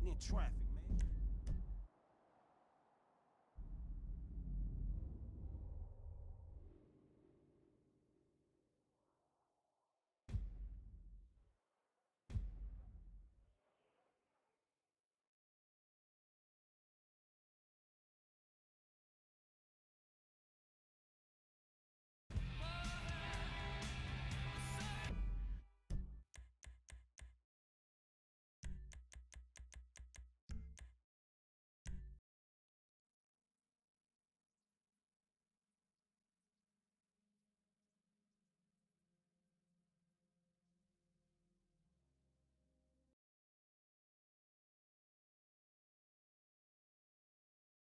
sitting in traffic.